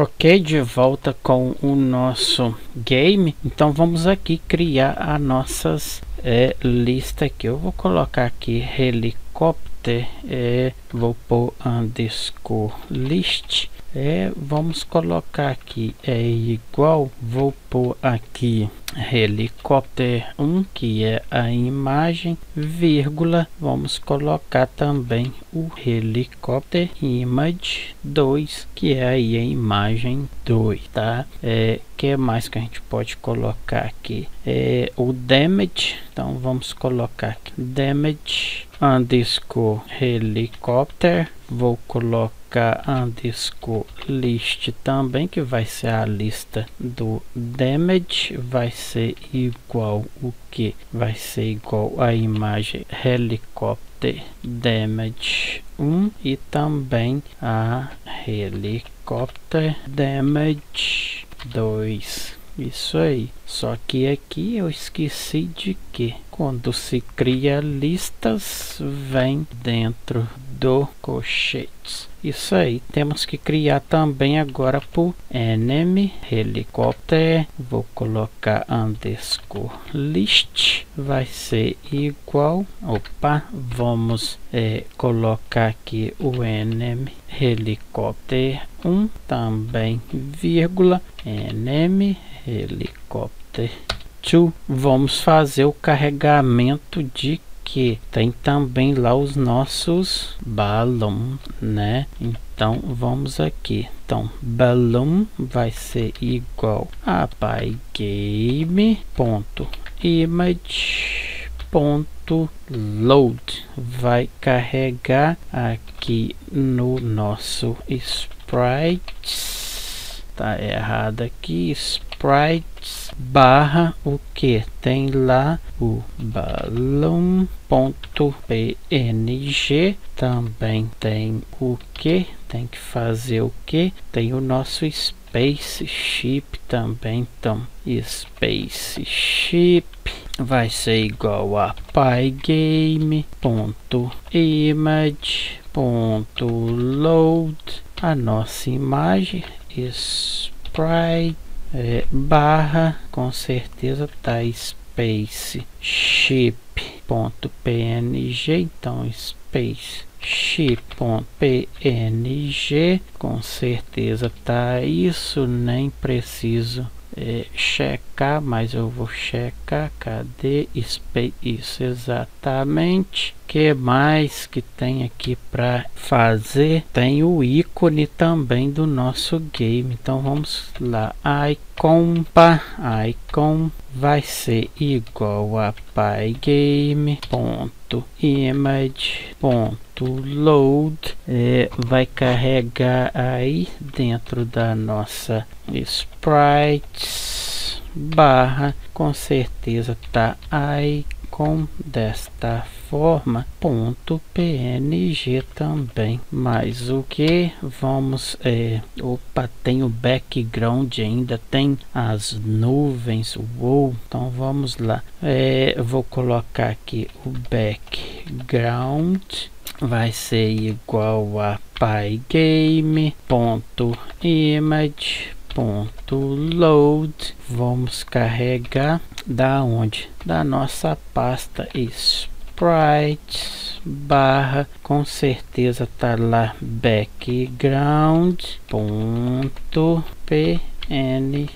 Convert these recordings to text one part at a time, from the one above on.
Ok, de volta com o nosso game. Então vamos aqui criar a nossas é, aqui. Eu vou colocar aqui helicóptero, é, vou pôr underscore list. É, vamos colocar aqui é igual, vou pôr aqui helicóptero 1 que é a imagem vírgula. Vamos colocar também o helicóptero image 2 que é aí a imagem 2 tá? É que mais que a gente pode colocar aqui? É o damage então vamos colocar aqui damage underscore helicóptero. Vou colocar underscore list também que vai ser a lista do damage. Vai ser igual o que vai ser igual a imagem helicóptero damage 1 e também a helicóptero damage 2 isso aí. Só que aqui eu esqueci de que quando se cria listas vem dentro do colchetes isso aí temos que criar também agora por enemy helicóptero. Vou colocar underscore list vai ser igual. Opa vamos é, colocar aqui o enemy helicóptero 1 também vírgula enemy helicóptero 2 vamos fazer o carregamento de que tem também lá os nossos balões, né? Então vamos aqui. Então balloon vai ser igual a pygame ponto image ponto load vai carregar aqui no nosso sprites tá errado aqui sprites barra o que tem lá o balloon.png também tem o que tem que fazer o que tem o nosso spaceship também então. Spaceship vai ser igual a pygame.image.load a nossa imagem sprite é, barra com certeza tá space ship.png então space ship.png com certeza tá isso nem preciso é, checar mas eu vou checar cadê space isso exatamente que mais que tem aqui para fazer? Tem o ícone também do nosso game. Então vamos lá. Icon pa. Icon vai ser igual a pygame ponto image. Ponto load. É, vai carregar aí dentro da nossa sprites barra. Com certeza tá icon desta forma ponto png também. Mas o que? Vamos é opa tem o background ainda tem as nuvens uou então vamos lá. É, vou colocar aqui o background vai ser igual a pygame ponto image ponto load. Vamos carregar da onde? Da nossa pasta sprites barra com certeza tá lá background ponto png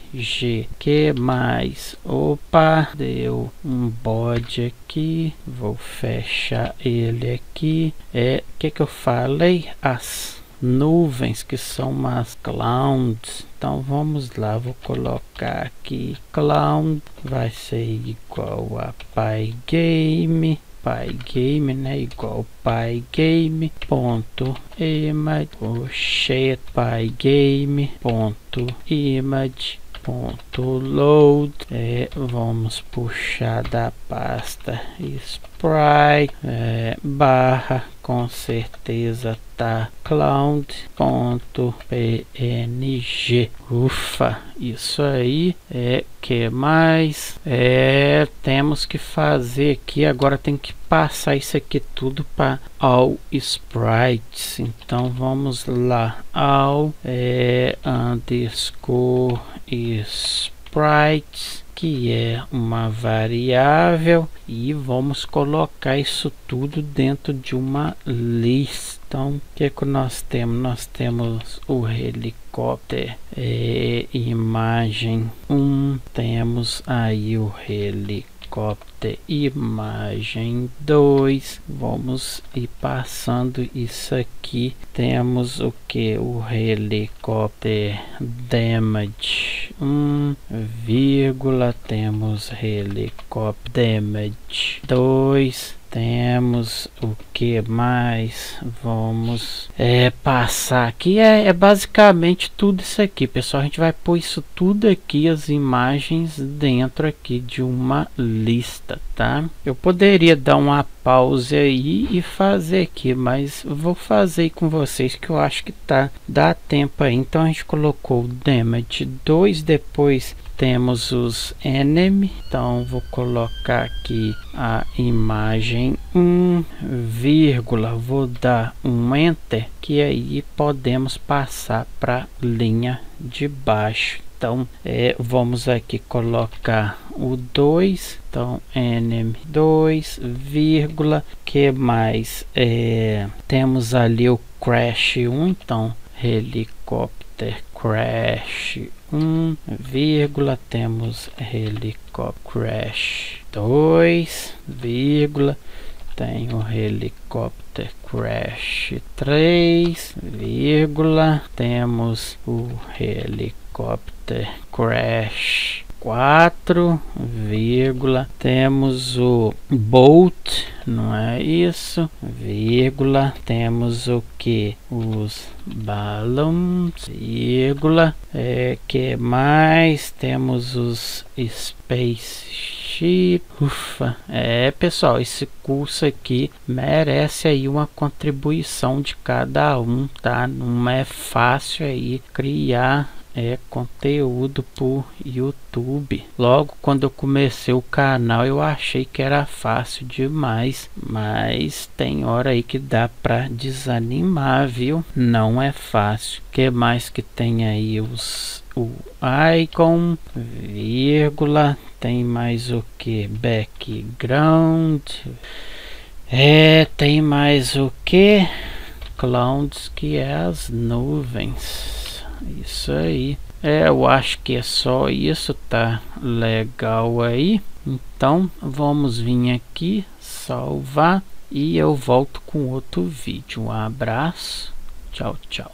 que mais? Opa deu um bode aqui vou fechar ele aqui. É que que eu falei? As nuvens que são umas clouds. Então vamos lá vou colocar aqui. Cloud vai ser igual a pygame pygame né? Igual pygame ponto image. Pygame ponto image. Ponto load. É, vamos puxar da pasta sprite é, barra com certeza tá. Cloud.png ufa isso aí é que mais? É temos que fazer aqui. Agora tem que passar isso aqui tudo para all sprites. Então vamos lá. All é, underscore sprites que é uma variável e vamos colocar isso tudo dentro de uma lista. Então o que, é que nós temos? Nós temos o helicóptero é, imagem 1 temos aí o helicóptero helicóptero imagem 2 vamos ir passando isso aqui. Temos o que o helicóptero damage. 1 vírgula temos helicóptero damage. 2 temos o que mais vamos é, passar aqui? É, é, basicamente tudo isso aqui pessoal. A gente vai pôr isso tudo aqui as imagens dentro aqui de uma lista tá? Eu poderia dar uma pausa aí e fazer aqui mas vou fazer com vocês que eu acho que tá dá tempo aí. Então a gente colocou o damage 2 depois temos os enemy então vou colocar aqui a imagem 1 vírgula vou dar um enter que aí podemos passar para linha de baixo. Então é, vamos aqui colocar o 2 então enemy 2 vírgula que mais? É, temos ali o crash 1 então helicóptero crash 1, vírgula, temos helicóptero crash 2, vírgula, tem o helicóptero crash 3, vírgula, temos o helicóptero crash 4, vírgula, temos o bolt, não é isso, vírgula, temos o que? Os balões, vírgula, é, que mais? Temos os space Ufa, é pessoal, esse curso aqui merece aí uma contribuição de cada um, tá? Não é fácil aí criar é conteúdo por YouTube. Logo quando eu comecei o canal eu achei que era fácil demais, mas tem hora aí que dá para desanimar, viu? Não é fácil. Que mais que tem aí os o icon, vírgula, tem mais o que? Background. É, tem mais o que? Clouds, que é as nuvens. Isso aí. É, eu acho que é só isso, tá legal aí. Então, vamos vir aqui, salvar e eu volto com outro vídeo. Um abraço, tchau, tchau.